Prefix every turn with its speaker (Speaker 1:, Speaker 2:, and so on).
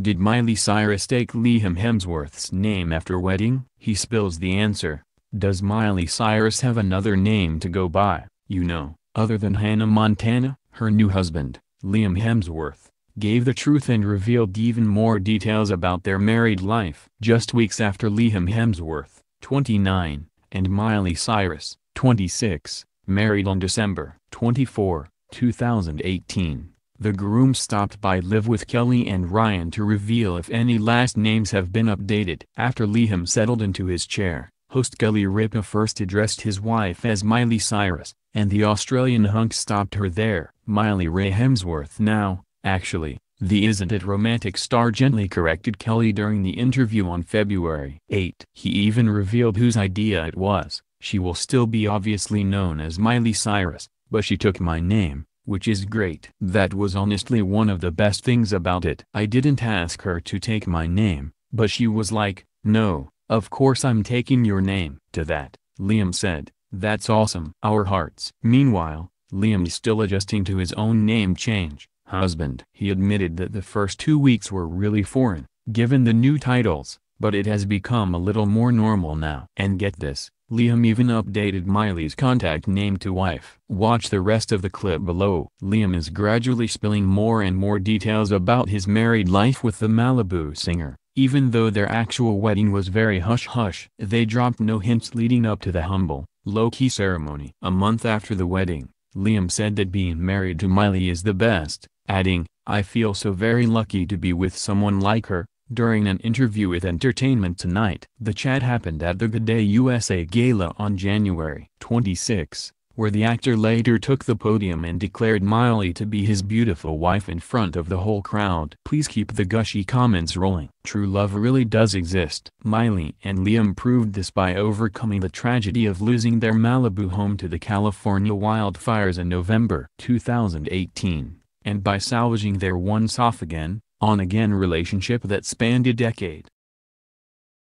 Speaker 1: Did Miley Cyrus take Liam Hemsworth's name after wedding? He spills the answer. Does Miley Cyrus have another name to go by, you know, other than Hannah Montana? Her new husband, Liam Hemsworth, gave the truth and revealed even more details about their married life. Just weeks after Liam Hemsworth, 29, and Miley Cyrus, 26, married on December 24, 2018. The groom stopped by Live with Kelly and Ryan to reveal if any last names have been updated. After Liam settled into his chair, host Kelly Ripa first addressed his wife as Miley Cyrus, and the Australian hunk stopped her there. Miley Ray Hemsworth now, actually, the Isn't It Romantic star gently corrected Kelly during the interview on February 8. He even revealed whose idea it was. She will still be obviously known as Miley Cyrus, but she took my name, which is great. That was honestly one of the best things about it. I didn't ask her to take my name, but she was like, no, of course I'm taking your name. To that, Liam said, that's awesome. Our hearts. Meanwhile, Liam still adjusting to his own name change, husband. He admitted that the first two weeks were really foreign, given the new titles, but it has become a little more normal now. And get this, Liam even updated Miley's contact name to wife. Watch the rest of the clip below. Liam is gradually spilling more and more details about his married life with the Malibu singer. Even though their actual wedding was very hush-hush, they dropped no hints leading up to the humble, low-key ceremony. A month after the wedding, Liam said that being married to Miley is the best, adding, I feel so very lucky to be with someone like her, during an interview with Entertainment Tonight. The chat happened at the Good Day USA Gala on January 26, where the actor later took the podium and declared Miley to be his beautiful wife in front of the whole crowd. Please keep the gushy comments rolling. True love really does exist. Miley and Liam proved this by overcoming the tragedy of losing their Malibu home to the California wildfires in November 2018, and by salvaging their once off again, on-again relationship that spanned a decade.